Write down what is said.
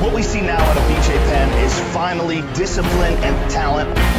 What we see now out of BJ Penn is finally discipline and talent.